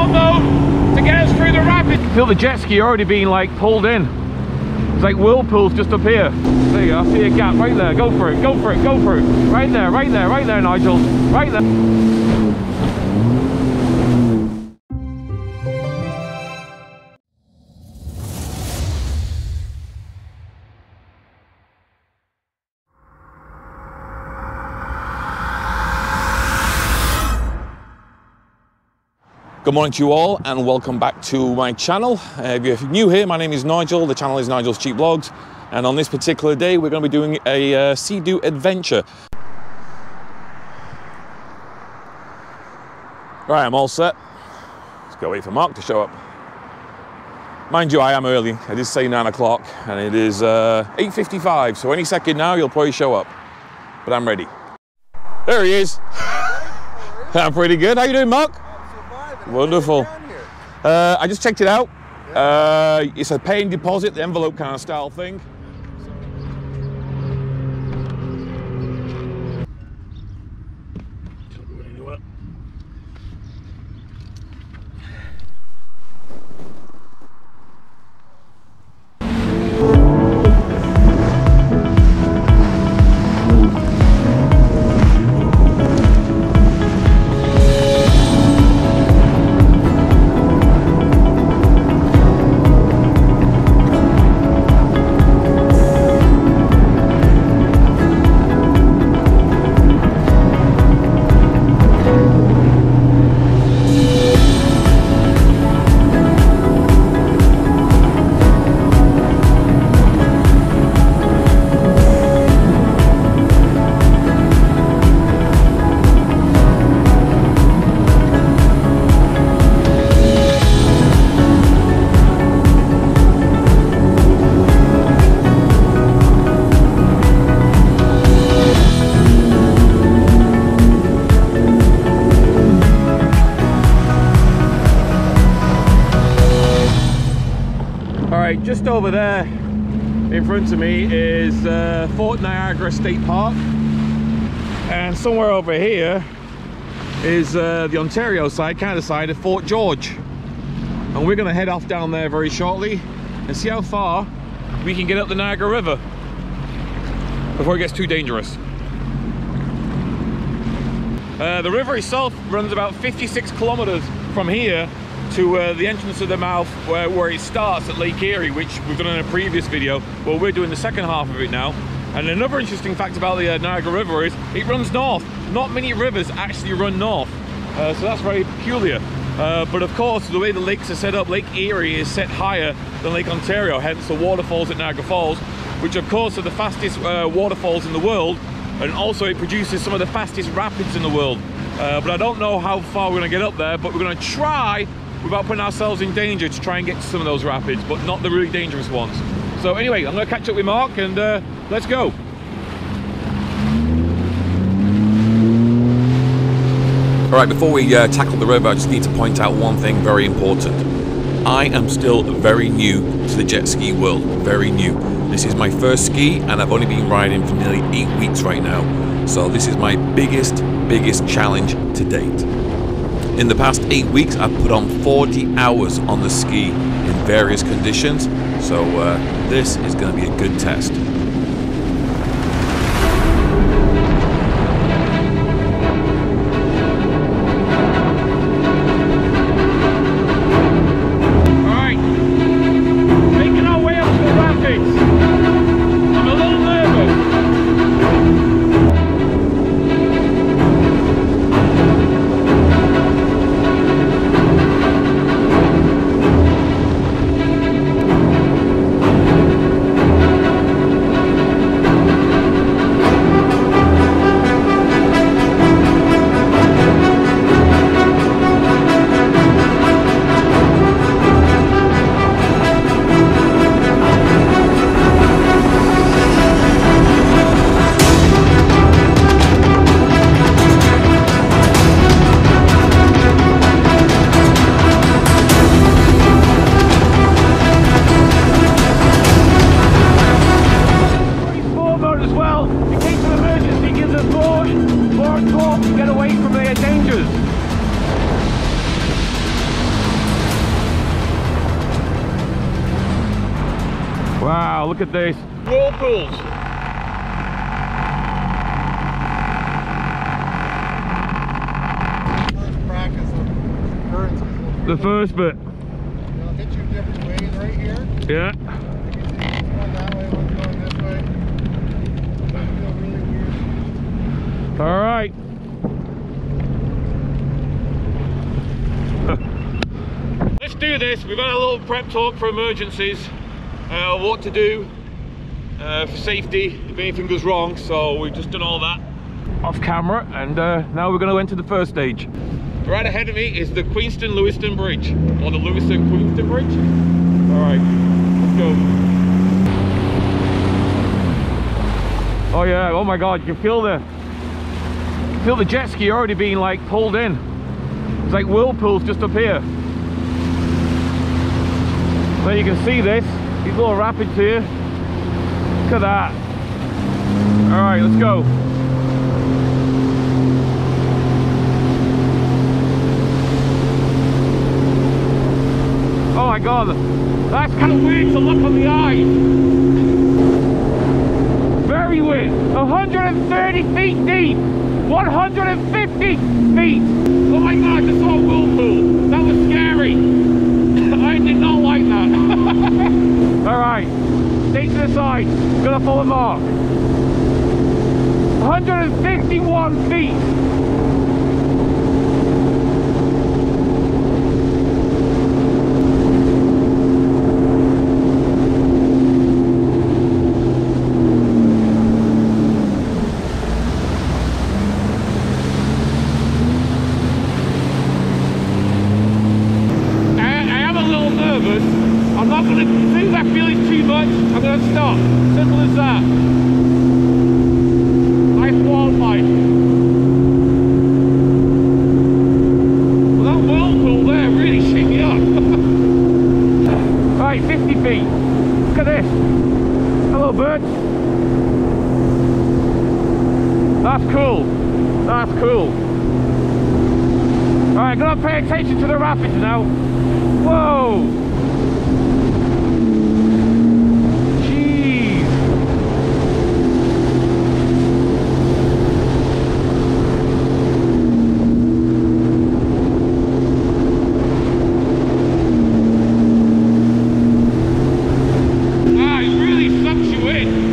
short though to get us through the rapids. Feel the jet ski already being like pulled in. It's like whirlpools just up here. There you go, I see a gap right there. Go for it, go for it, go for it. Right there, right there, right there, Nigel. Right there. Good morning to you all and welcome back to my channel. Uh, if you're new here, my name is Nigel. The channel is Nigel's Cheap Vlogs. And on this particular day, we're going to be doing a uh, Sea-Doo adventure. Right, I'm all set. Let's go wait for Mark to show up. Mind you, I am early. I did say nine o'clock and it is uh, 8.55. So any second now, you'll probably show up. But I'm ready. There he is. I'm pretty good. How you doing, Mark? Wonderful. Uh, I just checked it out. Uh, it's a pay and deposit, the envelope kind of style thing. Over there in front of me is uh, Fort Niagara State Park. And somewhere over here is uh, the Ontario side, Canada side of Fort George. And we're gonna head off down there very shortly and see how far we can get up the Niagara River before it gets too dangerous. Uh, the river itself runs about 56 kilometers from here to uh, the entrance of the mouth where, where it starts at Lake Erie, which we've done in a previous video. Well, we're doing the second half of it now. And another interesting fact about the uh, Niagara River is it runs north. Not many rivers actually run north. Uh, so that's very peculiar. Uh, but of course, the way the lakes are set up, Lake Erie is set higher than Lake Ontario, hence the waterfalls at Niagara Falls, which of course are the fastest uh, waterfalls in the world. And also it produces some of the fastest rapids in the world. Uh, but I don't know how far we're gonna get up there, but we're gonna try without putting ourselves in danger to try and get to some of those rapids, but not the really dangerous ones. So anyway, I'm gonna catch up with Mark and uh, let's go. All right, before we uh, tackle the river, I just need to point out one thing very important. I am still very new to the jet ski world, very new. This is my first ski and I've only been riding for nearly eight weeks right now. So this is my biggest, biggest challenge to date. In the past eight weeks, I've put on 40 hours on the ski in various conditions. So uh, this is going to be a good test. Look at this. Whirlpools. First practice of currents. The first bit. It'll hit you different ways right. Yeah. You can see it's going that way, one's going this way. It does feel really. All right. Let's do this. We've had a little prep talk for emergencies, uh, what to do uh, for safety if anything goes wrong. So we've just done all that off camera, and uh, now we're going to enter the first stage. Right ahead of me is the Queenston Lewiston Bridge, or the Lewiston Queenston Bridge. All right, let's go. Oh yeah, oh my god, you can feel the feel the jet ski already being like pulled in. It's like whirlpools just up here. So you can see this, little rapids here. Look at that. All right, let's go. Oh my god, that's kind of weird to look on the eyes. Very weird. 130 feet deep. 150 feet. Oh my god, I saw a whirlpool. That was scary. I did not like that. Alright, stay to the side. Gonna follow mark. 151 feet. I, I am a little nervous. I'm not going to, as soon as I feel it too much, I'm going to stop. Simple as that. Nice wildlife. Well, that whirlpool there really shake me up. Right, 50 feet. Look at this. Hello, birds. That's cool. That's cool. Alright, gotta pay attention to the rapids now. Whoa! Jeez! Ah, it really sucks you in.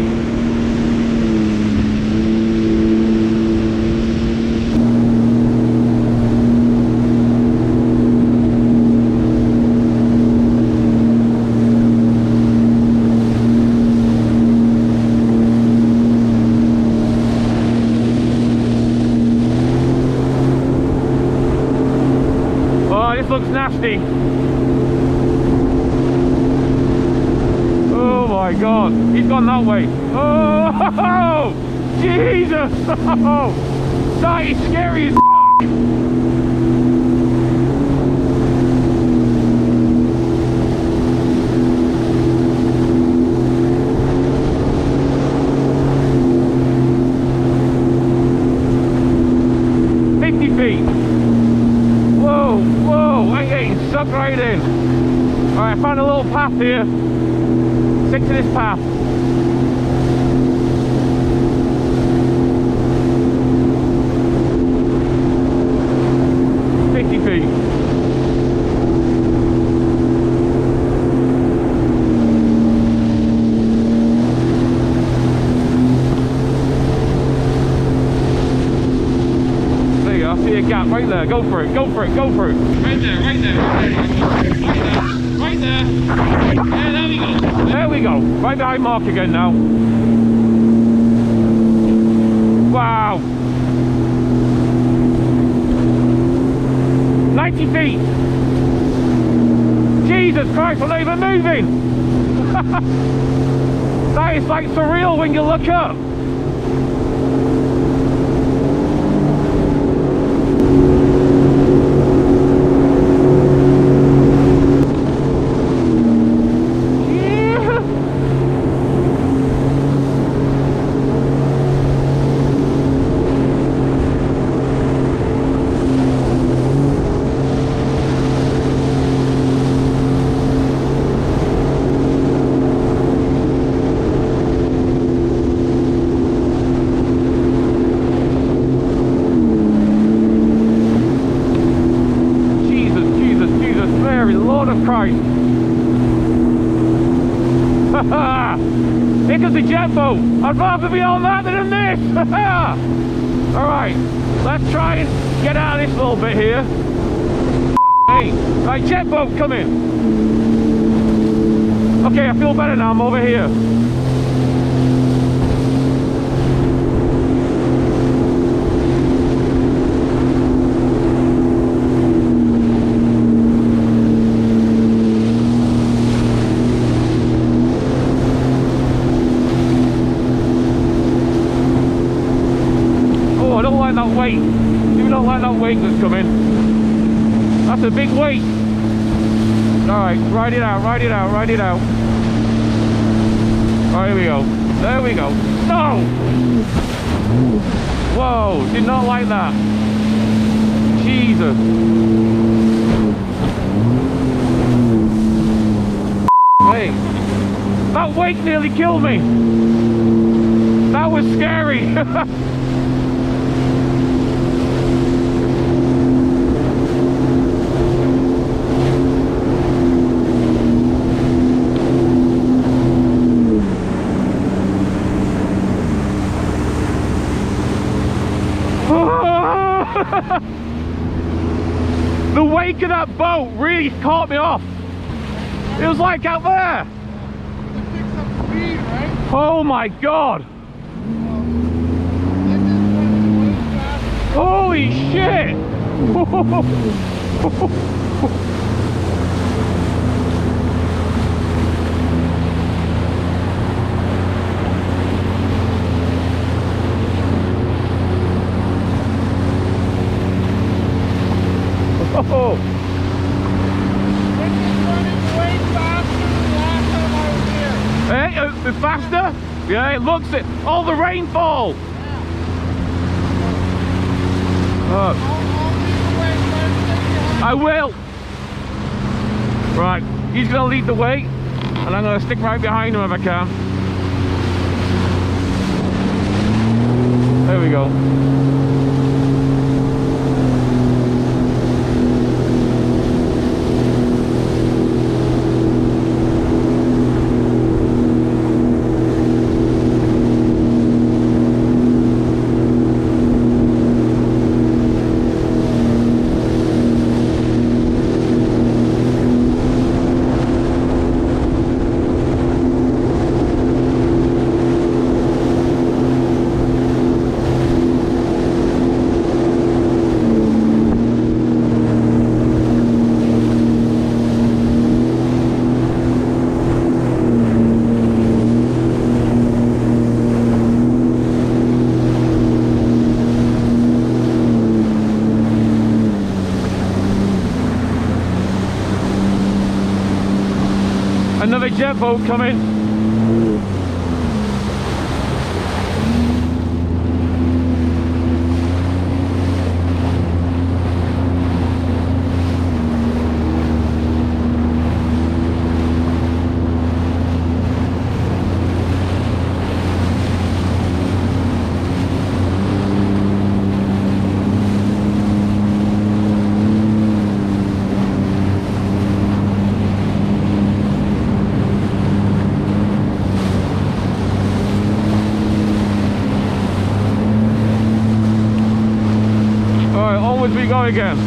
Oh, my god, he's gone that way. Oh, Jesus! Oh, that is scary as fuck. Fifty feet. Whoa, whoa, I'm getting sucked right in. Alright, I found a little path here. Stick to this path. Fifty feet. There you go, I see a gap right there. Go for it, go for it, go for it. Right there, right there, right there. Right there, right there. Yeah, there we go. There we go. Right behind Mark again now. Wow. 90 feet. Jesus Christ, I'm not even moving. that is like surreal when you look up. Yeah. Jesus Christ. Boat. I'd rather be on that than this. Alright, let's try and get out of this little bit here. Hey, right, jet boat, come in. Okay, I feel better now. I'm over here. Oh, I don't like that weight. Do not like that weight that's coming. That's a big weight. Alright, ride it out, ride it out, ride it out. Oh, here we go. There we go. No! Whoa, did not like that. Jesus. Hey, that weight nearly killed me. That was scary. the wake of that boat really caught me off. It was like out there. Oh my god. Holy shit. Oh, This is running way faster than last time I was here. Faster? Yeah, it looks it. All the rainfall. To behind. I will. Right, he's gonna lead the way, and I'm gonna stick right behind him if I can. There we go. Another jet boat coming. Alright, onwards we go again.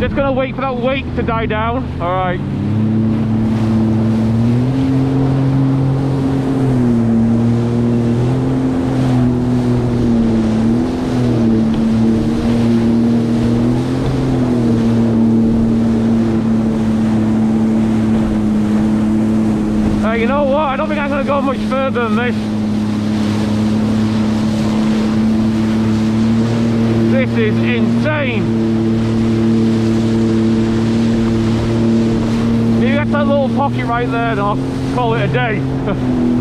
Just gonna wait for that weight to die down. Alright. Uh, you know what? I don't think I'm going to go much further than this. This is insane. You get that little pocket right there, and I'll call it a day.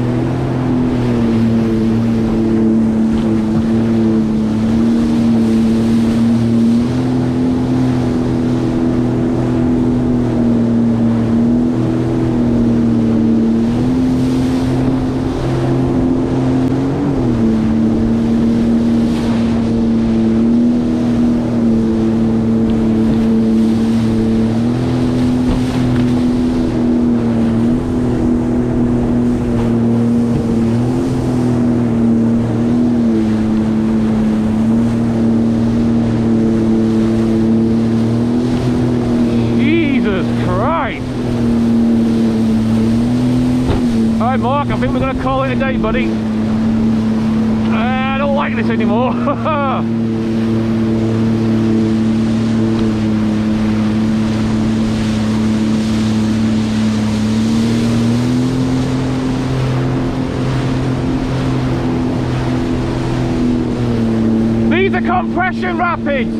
right, Mark, I think we're going to call it a day, buddy. Uh, I don't like this anymore. These are compression rapids.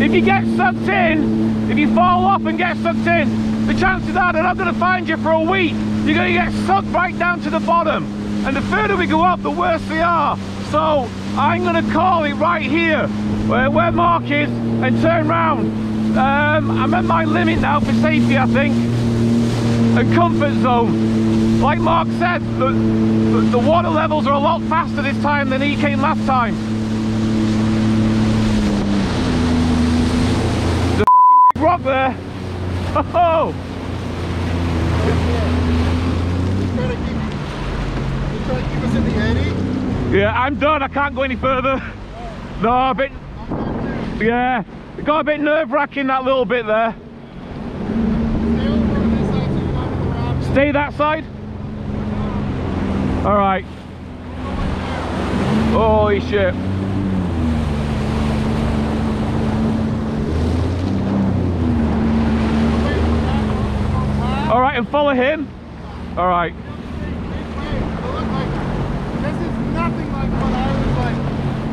If you get sucked in, if you fall off and get sucked in, the chances are they're not going to find you for a week. You're going to get sucked right down to the bottom. And the further we go up, the worse they are. So I'm going to call it right here, where, where Mark is, and turn round. Um, I'm at my limit now for safety, I think, and comfort zone. Like Mark said, the, the, the water levels are a lot faster this time than he came last time. The big rock there. Oh, yeah, I'm done. I can't go any further. No, a bit, yeah, it got a bit nerve-wracking that little bit there. Stay that side. All right. Holy shit. All right, and follow him. All right. This is nothing like what I was like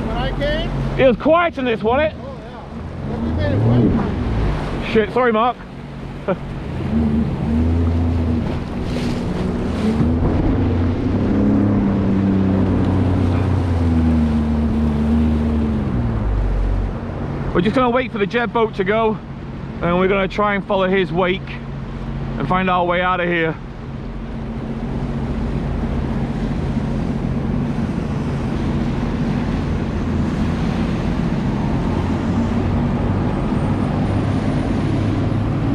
when I came. It was quiet in this, wasn't it? Oh yeah. But we made it. Shit, sorry, Mark. We're just gonna wait for the jet boat to go and we're gonna try and follow his wake and find our way out of here.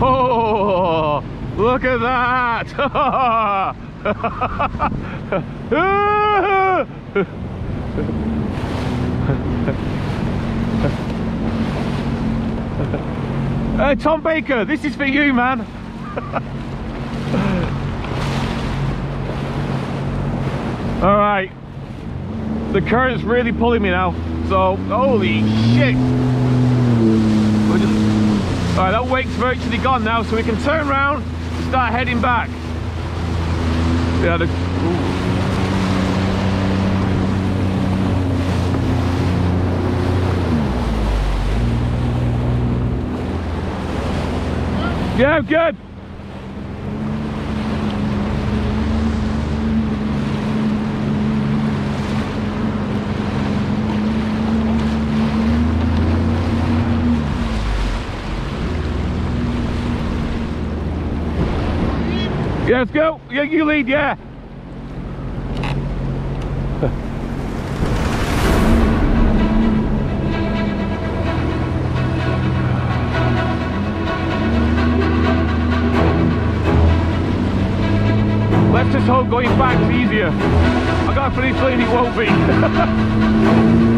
Oh, look at that! Tom Baker, this is for you, man. All right. The current's really pulling me now. So, holy shit. Just, all right, that wake's virtually gone now, so we can turn around and start heading back. Yeah, the. Yeah, good. Yeah, let's go. Yeah, you lead, yeah. Let's just hope going back's easier. I got a feeling it won't be.